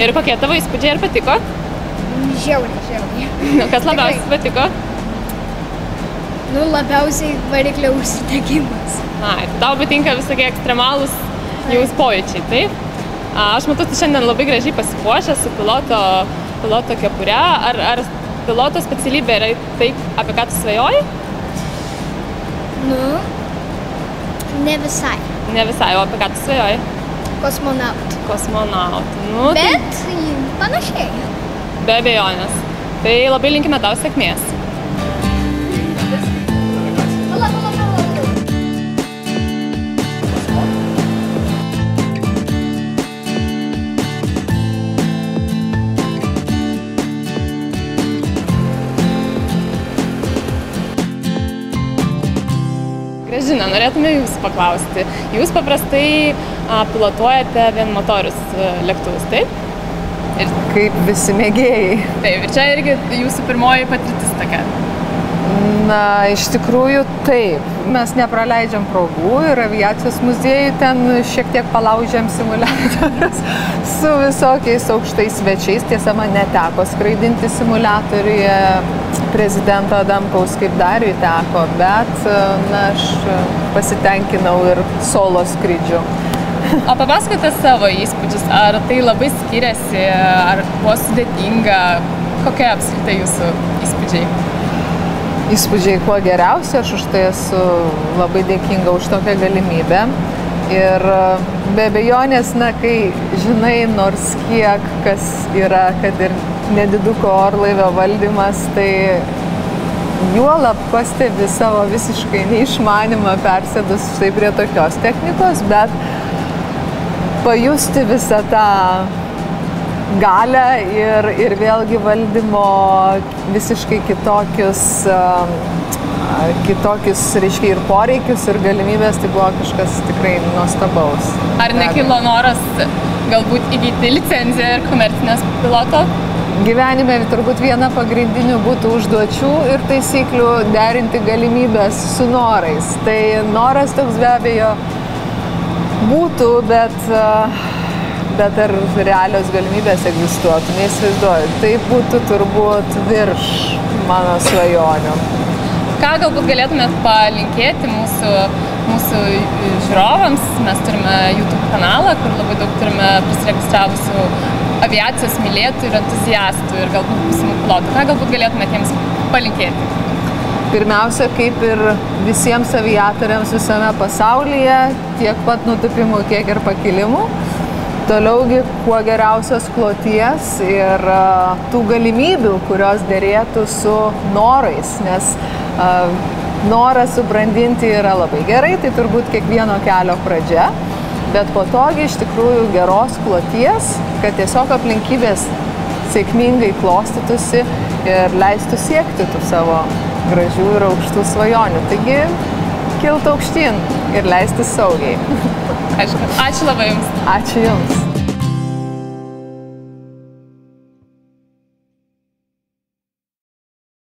Ir kokie tavo įspūdžiai ar patiko? Žiauriai, žiauriai. Nu, Kas labiausiai patiko? Nu, labiausiai variklio užsidegimas. Na, tau patinka visokie ekstremalūs jaus pojūčiai, taip? Aš matau, tu šiandien labai gražiai pasipuošęs su piloto, piloto kepure. Ar, ar piloto specialybė yra tai, apie ką tu svajoji? Nu, ne visai. Ne visai, o apie ką tu svajoji? Kosmonaut. Kosmonautų. Nu, tai Bet panašiai. be abejonės. Tai labai linkime tau sėkmės. Gražina, norėtume jūsų paklausti. Jūs paprastai pilotuojate vienmotorius a, lėktuvus, taip? Ir, Kaip visi mėgėjai. taip, ir čia irgi jūsų pirmoji patirtis tokia. Na, iš tikrųjų taip. Mes nepraleidžiam progų ir aviacijos muziejui ten šiek tiek palaužėm simulatorius su visokiais aukštais svečiais. Tiesa, man neteko skraidinti simulatoriuje prezidento Adamkaus kaip dariui teko, bet na, aš pasitenkinau ir solo skrydžiu. O papasakokite savo įspūdžius, ar tai labai skiriasi, ar buvo sudėtinga, kokie apskritai jūsų įspūdžiai? įspūdžiai kuo geriausi, aš už tai esu labai dėkinga už tokią galimybę. Ir e, be abejonės, na, kai žinai nors kiek, kas yra, kad ir nediduko orlaivio valdymas, tai juolap pastebi savo visiškai neišmanimą persėdus štai prie tokios technikos, bet pajusti visą tą galę ir, ir vėlgi valdymo visiškai kitokius, um, kitokius, reiškia, ir poreikius, ir galimybės, tai buvo kažkas tikrai nuostabaus. Ar nekilo noras galbūt įgyti licenciją ir komercinės piloto? Gyvenime turbūt viena pagrindinių būtų užduočių ir taisyklių derinti galimybės su norais. Tai noras toks be abejo būtų, bet, uh, bet ar realios galimybės egzistuotų, neįsivaizduoju. Tai būtų turbūt virš mano svajonių. Ką galbūt galėtumėt palinkėti mūsų, mūsų žiūrovams? Mes turime YouTube kanalą, kur labai daug turime prisiregistravusių aviacijos mylėtojų ir entuziastų ir galbūt būsimų pilotų. Ką galbūt galėtumėt jiems palinkėti? Pirmiausia, kaip ir visiems aviatoriams visame pasaulyje, tiek pat nutupimų, kiek ir pakilimų. Toliaugi kuo geriausios kloties ir a, tų galimybių, kurios dėrėtų su norais, nes a, noras subrandinti yra labai gerai, tai turbūt kiekvieno kelio pradžia, bet po togi iš tikrųjų geros kloties, kad tiesiog aplinkybės sėkmingai klostytųsi ir leistų siekti tų savo gražių ir aukštų svajonių. Taigi kilti aukštyn ir leisti saugiai. Aišku. Ačiū labai Jums. Ačiū Jums.